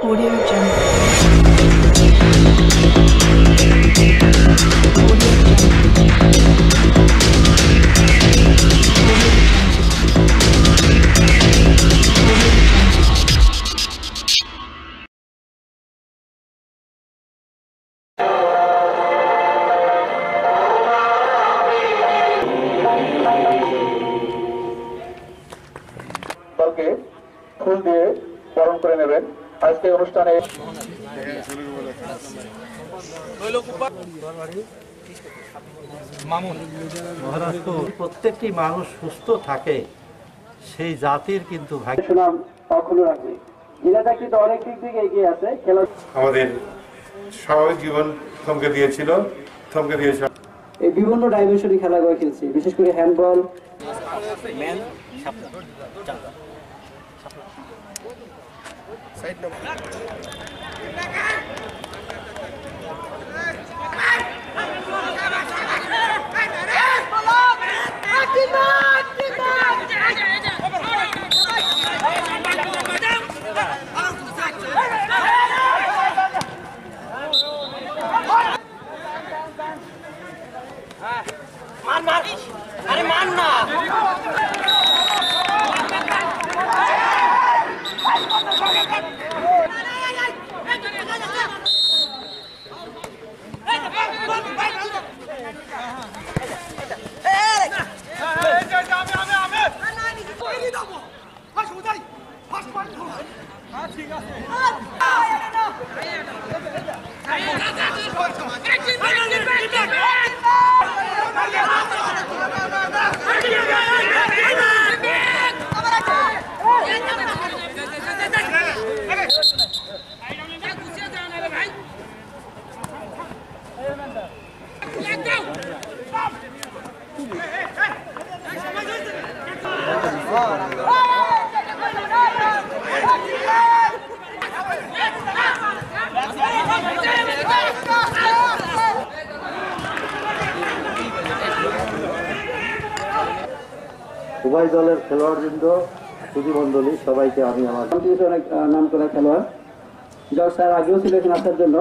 Audio Jungle. Audio Jungle. দলকে ফুল দিয়ে বরণ করে নেবেন আজকে অনুষ্ঠানে প্রত্যেকটি মানুষ সুস্থ থাকে সেই জাতির কিন্তু ভাগ্য। সুনাম অক্ষুণ্ণ রাখবে। জেলাটা কিন্তু অনেক দিক থেকে এগিয়ে আছে খেলা আমাদের স্বাভাবিক জীবন থমকে দিয়েছিল থমকে দিয়েছে। এই বিভিন্ন ডাইমেনশনে খেলাগুলো খেলছি বিশেষ করে handball Seiten. Mann, Mann! Mann! Hey, উভয় দলের খেলোয়াড়বৃন্দ, সুধীমণ্ডলী, সবাইকে আমি আমার অনেক নাম করা খেলোয়াড়। যার স্যার আগেও ছিলেন আসার জন্য।